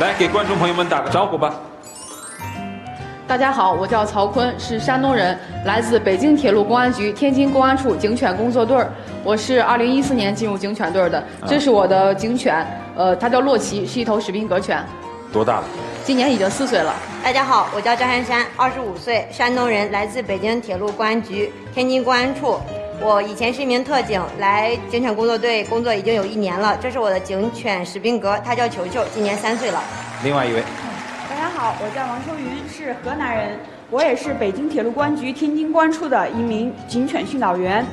来给观众朋友们打个招呼吧。大家好，我叫曹坤，是山东人，来自北京铁路公安局天津公安处警犬工作队儿。我是二零一四年进入警犬队儿的，这是我的警犬，呃，它叫洛奇，是一头史宾格犬，多大了？今年已经四岁了。大家好，我叫张珊珊，二十五岁，山东人，来自北京铁路公安局天津公安处。我以前是一名特警，来警犬工作队工作已经有一年了。这是我的警犬史宾格，它叫球球，今年三岁了。另外一位，大家好，我叫王秋云，是河南人，我也是北京铁路公安局天津公安处的一名警犬训导员。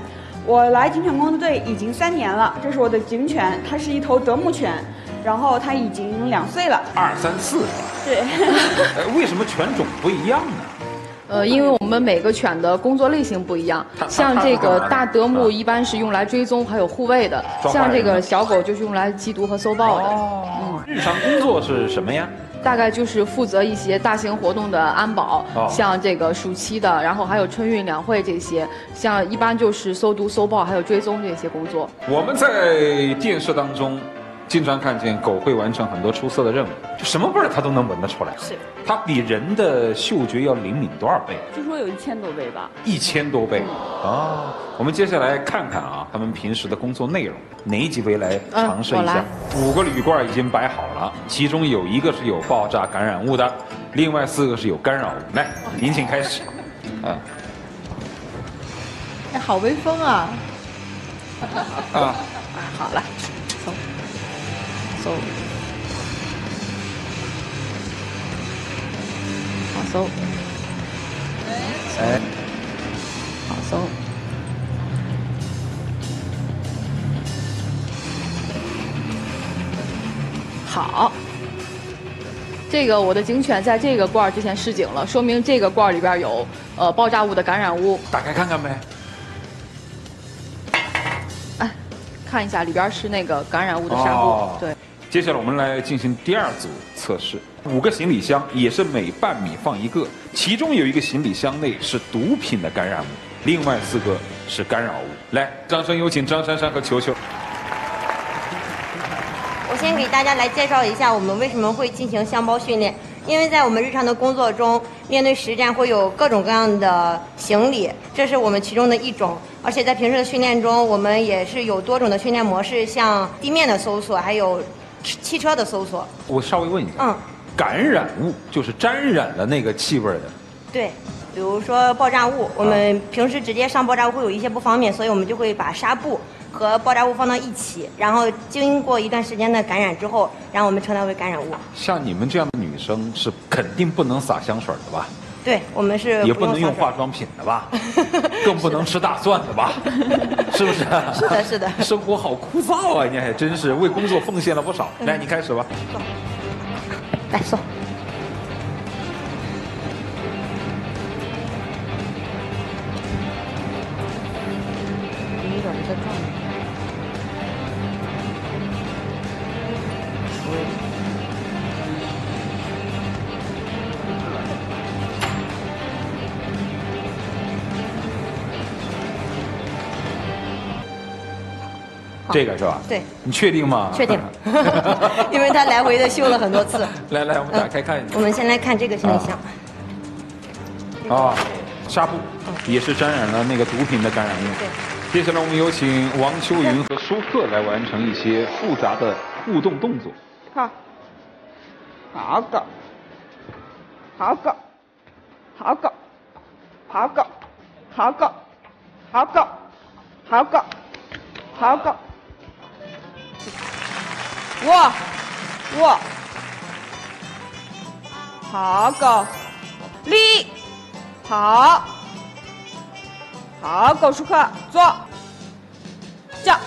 我来警犬工作队已经三年了，这是我的警犬，它是一头德牧犬，然后它已经两岁了。二三四是吧？对，呃，为什么犬种不一样呢？呃，因为我们每个犬的工作类型不一样，像这个大德牧一般是用来追踪还有护卫的，像这个小狗就是用来缉毒和搜爆的。哦，日常工作是什么呀？大概就是负责一些大型活动的安保，哦像这个暑期的，然后还有春运两会这些，像一般就是搜毒、搜爆还有追踪这些工作。我们在电视当中经常看见狗会完成很多出色的任务，就什么味儿它都能闻得出来。是，它比人的嗅觉要灵敏多少倍？据说有一千多倍吧。一千多倍啊！我们接下来看看啊，他们平时的工作内容，哪几位来尝试一下嗯？五个铝罐已经摆好了，其中有一个是有爆炸感染物的，另外四个是有干扰物。来，您请开始。啊 哎，好威风啊！啊，好了，搜搜，好搜，哎，好搜。好，这个我的警犬在这个罐儿之前示警了，说明这个罐儿里边有呃爆炸物的感染物。打开看看呗。哎，看一下里边是那个感染物的纱布。哦对，接下来我们来进行第二组测试。五个行李箱也是每半米放一个，其中有一个行李箱内是毒品的感染物，另外四个是干扰物。来，掌声有请张珊珊和球球。我先给大家来介绍一下我们为什么会进行箱包训练。因为在我们日常的工作中，面对实战会有各种各样的行李，这是我们其中的一种。而且在平时的训练中，我们也是有多种的训练模式，像地面的搜索，还有汽车的搜索。我稍微问一下，嗯，感染物就是沾染了那个气味的，对，比如说爆炸物，我们平时直接上爆炸物会有一些不方便，所以我们就会把纱布和爆炸物放到一起，然后经过一段时间的感染之后，然后我们称它为感染物。像你们这样的女生是肯定不能撒香水的吧？对，我们是也不能用化妆品的吧？更不能吃大蒜的吧？是不是？是的是的生活好枯燥啊！你还真是为工作奉献了不少。嗯来，你开始吧。来送。这个是吧？对，你确定吗？确定，因为他来回的修了很多次。来来，我们打开看一下。我。们先来看这个行李箱，啊，纱布。也是沾染了那个毒品的感染物。对。接下来我们有请王秋云和舒克来完成一些复杂的互动动作。好，好搞，好搞，好搞，好搞，好搞，好搞，好搞，好狗，卧卧，好狗，立，好，好狗，舒克坐，叫，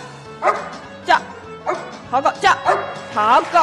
叫，好狗叫，好狗。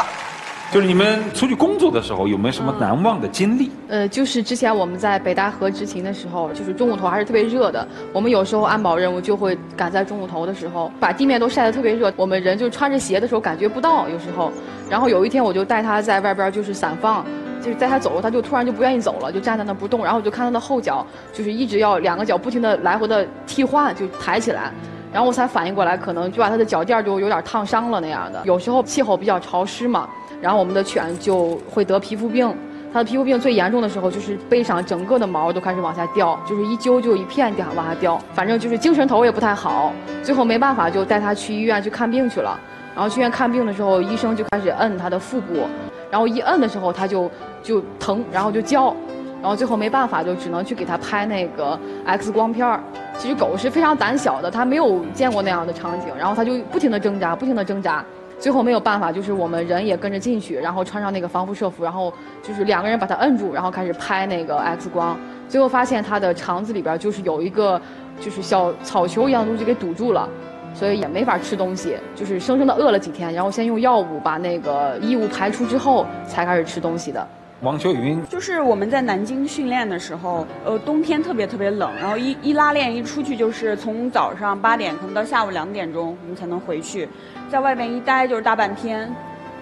就是你们出去工作的时候，有没有什么难忘的经历？呃，就是之前我们在北戴河执勤的时候，就是中午头还是特别热的。我们有时候安保任务就会赶在中午头的时候，把地面都晒得特别热。我们人就穿着鞋的时候感觉不到，有时候。然后有一天我就带他在外边就是散放，就是带他走，他就突然就不愿意走了，就站在那不动。然后我就看他的后脚，就是一直要两个脚不停的来回的替换，就抬起来。然后我才反应过来，可能就把他的脚垫就有点烫伤了那样的。有时候气候比较潮湿嘛，然后我们的犬就会得皮肤病。它的皮肤病最严重的时候，就是背上整个的毛都开始往下掉，就是一揪就一片掉往下掉，反正就是精神头也不太好。最后没办法，就带它去医院去看病去了。然后去医院看病的时候，医生就开始摁它的腹部，然后一摁的时候，它就就疼，然后就叫。然后最后没办法，就只能去给它拍那个 X 光片儿。其实狗是非常胆小的，它没有见过那样的场景，然后它就不停地挣扎，不停地挣扎。最后没有办法，就是我们人也跟着进去，然后穿上那个防辐射服，然后就是两个人把他摁住，然后开始拍那个 X 光。最后发现他的肠子里边就是有一个就是小草球一样的东西给堵住了，所以也没法吃东西，就是生生的饿了几天，然后先用药物把那个异物排出之后才开始吃东西的。王秋云，就是我们在南京训练的时候，呃，冬天特别特别冷，然后一一拉练一出去就是从早上八点可能到下午两点钟我们才能回去，在外面一待就是大半天。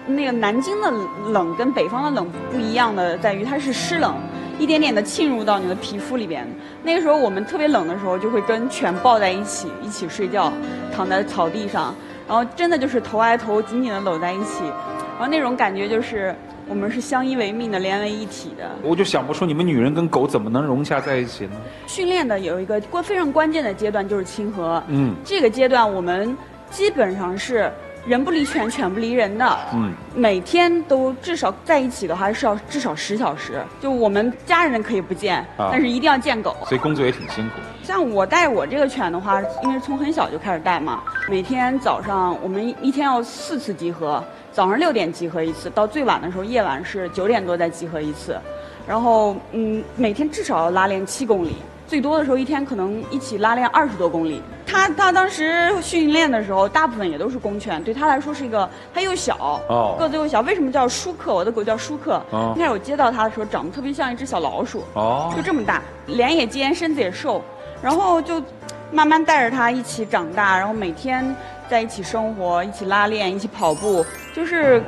那个南京的冷跟北方的冷不一样的在于它是湿冷，一点点的沁入到你的皮肤里边。那个时候我们特别冷的时候就会跟犬抱在一起一起睡觉，躺在草地上，然后真的就是头挨头紧紧的搂在一起，然后那种感觉就是。我们是相依为命的，连为一体的。我就想不出你们女人跟狗怎么能融洽在一起呢？训练的有一个关非常关键的阶段就是亲和。嗯，这个阶段我们基本上是人不离犬，犬不离人的。嗯，每天都至少在一起的话是要至少十小时。就我们家人可以不见，啊但是一定要见狗。所以工作也挺辛苦。像我带我这个犬的话，因为从很小就开始带嘛，每天早上我们一天要四次集合，早上六点集合一次，到最晚的时候夜晚是九点多再集合一次，然后嗯，每天至少要拉练七公里，最多的时候一天可能一起拉练二十多公里。他他当时训练的时候，大部分也都是公犬，对他来说是一个，他又小，哦个子又小，为什么叫舒克？我的狗叫舒克。哦一开始我接到它的时候，长得特别像一只小老鼠。哦就这么大，脸也尖，身子也瘦，然后就慢慢带着它一起长大，然后每天在一起生活，一起拉练，一起跑步，就是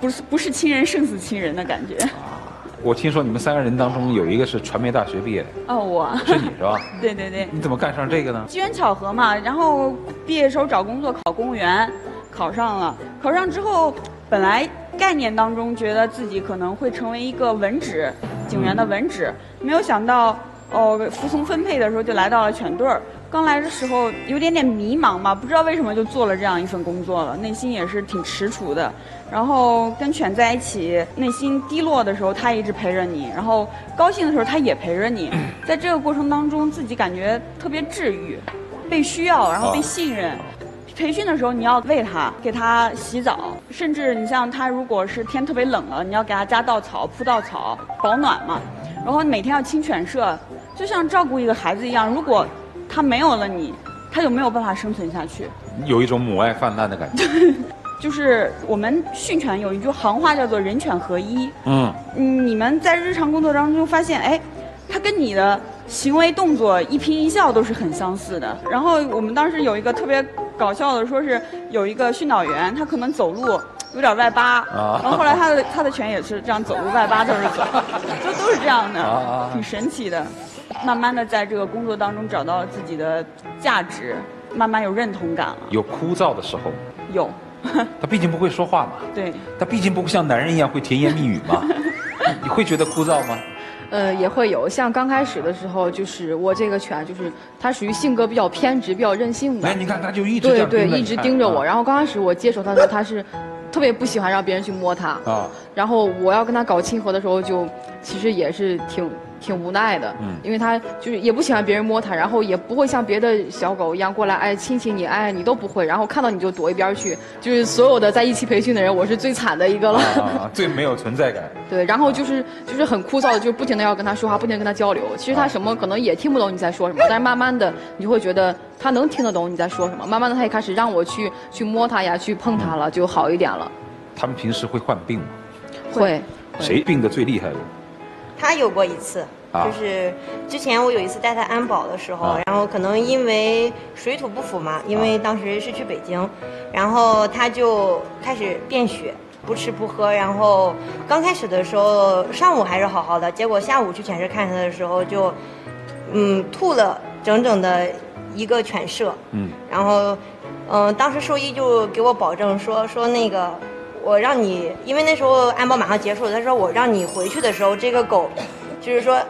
不是不是亲人胜似亲人的感觉。我听说你们三个人当中有一个是传媒大学毕业的，哦，我，是你是吧？对对对，你怎么干上这个呢？机缘巧合嘛，然后毕业时候找工作考公务员，考上了，考上之后，本来概念当中觉得自己可能会成为一个文职，警员的文职，没有想到哦，服从分配的时候就来到了犬队儿。刚来的时候有点点迷茫嘛，不知道为什么就做了这样一份工作了，内心也是挺踟蹰的。然后跟犬在一起，内心低落的时候，它一直陪着你；然后高兴的时候，它也陪着你。在这个过程当中，自己感觉特别治愈，被需要，然后被信任。培训的时候，你要喂它，给它洗澡，甚至你像它如果是天特别冷了，你要给它加稻草、铺稻草，保暖嘛。然后每天要清犬舍，就像照顾一个孩子一样。如果它没有了你，它就没有办法生存下去。有一种母爱泛滥的感觉。就是我们训犬有一句行话叫做“人犬合一”。嗯，嗯，你们在日常工作当中发现，哎，它跟你的行为动作一颦一笑都是很相似的。然后我们当时有一个特别搞笑的，说是有一个训导员，他可能走路有点外八，啊然后后来他的他的犬也是这样走路外八着着走，就都是这样的，挺神奇的。慢慢的在这个工作当中找到自己的价值，慢慢有认同感了。有枯燥的时候，有，他毕竟不会说话嘛，对。他毕竟不会像男人一样会甜言蜜语嘛。你会觉得枯燥吗？呃，也会有，像刚开始的时候，就是我这个犬，就是它属于性格比较偏执、比较任性的哎，。你看它就一直对对，一直盯着我。啊然后刚开始我接手它的时候，它是特别不喜欢让别人去摸它。啊，然后我要跟它搞亲和的时候，就其实也是挺挺无奈的。嗯因为它就是也不喜欢别人摸它，然后也不会像别的小狗一样过来哎亲亲你，哎你都不会，然后看到你就躲一边去。就是所有的在一起培训的人，我是最惨的一个了。啊，最没有存在感。对，然后就是就是很枯燥的，就是不停的要跟他说话，不停的跟他交流。其实他什么可能也听不懂你在说什么，但是慢慢的你就会觉得他能听得懂你在说什么。慢慢的他也开始让我去去摸它呀，去碰它了，就好一点了。他们平时会患病吗？会，谁病的最厉害？他有过一次，啊。就是之前我有一次带他安保的时候，啊。然后可能因为水土不服嘛，因为当时是去北京，然后他就开始便血。不吃不喝，然后刚开始的时候上午还是好好的，结果下午去犬舍看他的时候就，嗯，吐了整整的一个犬舍，嗯，然后，嗯、当时兽医就给我保证说说那个，我让你，因为那时候安保马上结束了，他说我让你回去的时候，这个狗，就是说。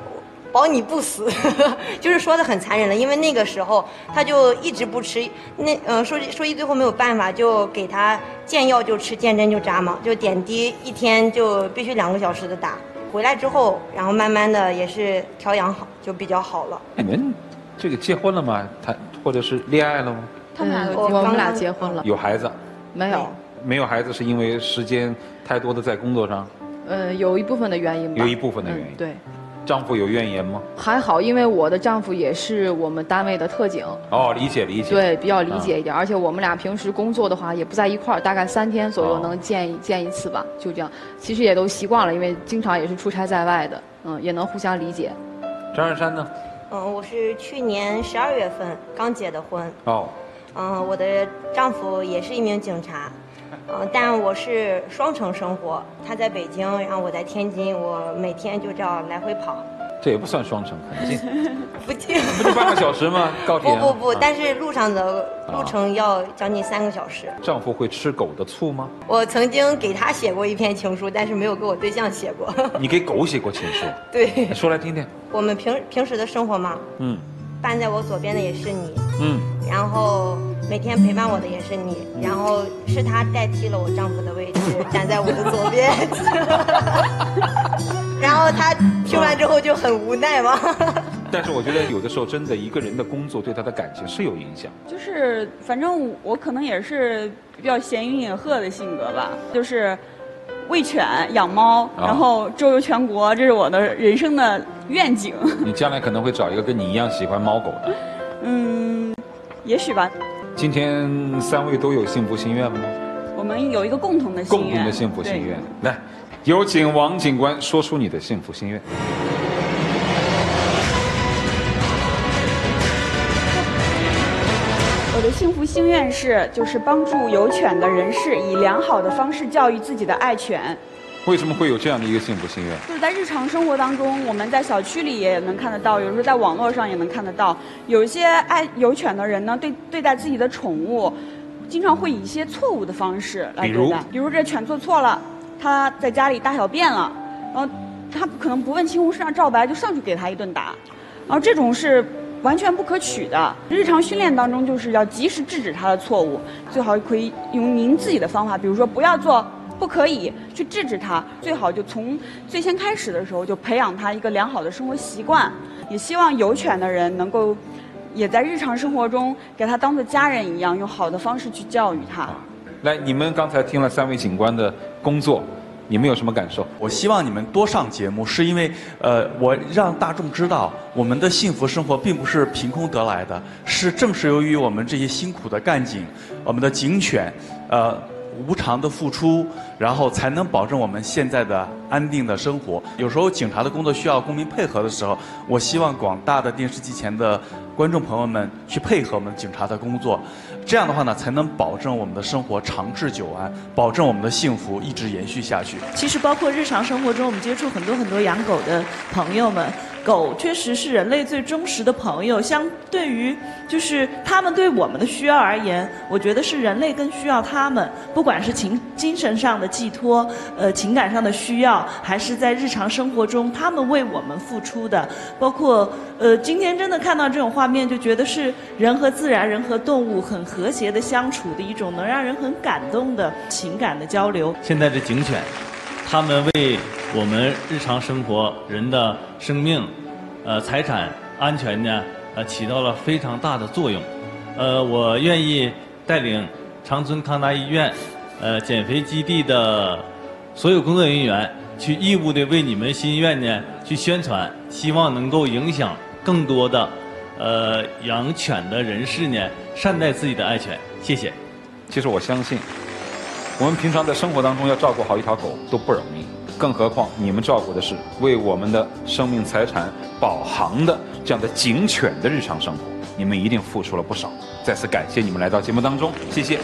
保你不死，就是说的很残忍了，因为那个时候他就一直不吃，那呃兽医兽医最后没有办法，就给他见药就吃，见针就扎嘛，就点滴一天就必须两个小时的打。回来之后，然后慢慢的也是调养好，就比较好了。你们这个结婚了吗？谈或者是恋爱了吗？他们俩我刚我们俩结婚了，有孩子？没有？没有孩子是因为时间太多的在工作上，呃，有一部分的原因吧。有一部分的原因嗯对，丈夫有怨言吗？还好，因为我的丈夫也是我们单位的特警，哦，理解理解。对，比较理解一点。而且我们俩平时工作的话也不在一块儿，大概三天左右哦能见一、见一次吧，就这样。其实也都习惯了，因为经常也是出差在外的，嗯，也能互相理解。张二山呢？嗯，我是去年十二月份刚结的婚。哦，嗯，我的丈夫也是一名警察，嗯，但我是双城生活，他在北京，然后我在天津，我每天就这样来回跑，这也不算双城，很近，不近。不就半个小时吗？高铁啊。不不不，啊但是路上的路程要将近三个小时。丈夫会吃狗的醋吗？我曾经给他写过一篇情书，但是没有给我对象写过。你给狗写过情书？对说来听听。我们平平时的生活嘛，嗯伴在我左边的也是你，嗯，然后每天陪伴我的也是你，然后是他代替了我丈夫的位置，站在我的左边。然后他听完之后就很无奈嘛。但是我觉得有的时候真的一个人的工作对他的感情是有影响。就是反正我可能也是比较闲云野鹤的性格吧，就是喂犬、养猫，然后周游全国，这是我的人生的愿景。你将来可能会找一个跟你一样喜欢猫狗的。嗯，也许吧。今天三位都有幸福心愿吗？我们有一个共同的心愿，共同的幸福心愿。来，有请王警官说出你的幸福心愿。我的幸福心愿是，就是帮助有犬的人士以良好的方式教育自己的爱犬。为什么会有这样的一个幸福心愿？就是在日常生活当中，我们在小区里也能看得到，有时候在网络上也能看得到，有一些爱有犬的人呢，对对待自己的宠物，经常会以一些错误的方式来比如对待。比如这犬做错了，它在家里大小便了，然后它可能不问青红皂皂白就上去给它一顿打，然后这种是。完全不可取的。日常训练当中，就是要及时制止它的错误，最好可以用您自己的方法，比如说不要做，不可以去制止它。最好就从最先开始的时候就培养它一个良好的生活习惯。也希望有犬的人能够，也在日常生活中给它当做家人一样，用好的方式去教育它。来，你们刚才听了三位警官的工作，你们有什么感受？我希望你们多上节目，是因为呃，我让大众知道，我们的幸福生活并不是凭空得来的，是正是由于我们这些辛苦的干警，我们的警犬，呃。无偿的付出，然后才能保证我们现在的安定的生活。有时候警察的工作需要公民配合的时候，我希望广大的电视机前的观众朋友们去配合我们警察的工作，这样的话呢，才能保证我们的生活长治久安，保证我们的幸福一直延续下去。其实，包括日常生活中，我们接触很多很多养狗的朋友们，狗确实是人类最忠实的朋友。相对于就是他们对我们的需要而言，我觉得是人类更需要他们，不管是情精神上的寄托，呃，情感上的需要，还是在日常生活中他们为我们付出的，包括呃，今天真的看到这种画面，就觉得是人和自然、人和动物很和谐的相处的一种能让人很感动的情感的交流。现在的警犬，它们为我们日常生活人的生命、呃财产安全呢，呃起到了非常大的作用。呃，我愿意带领长春康达医院、呃减肥基地的所有工作人员，去义务的为你们心愿呢去宣传，希望能够影响更多的呃养犬的人士呢善待自己的爱犬。谢谢。其实我相信，我们平常在生活当中要照顾好一条狗都不容易，更何况你们照顾的是为我们的生命财产保航的这样的警犬的日常生活，你们一定付出了不少。再次感谢你们来到节目当中，谢谢。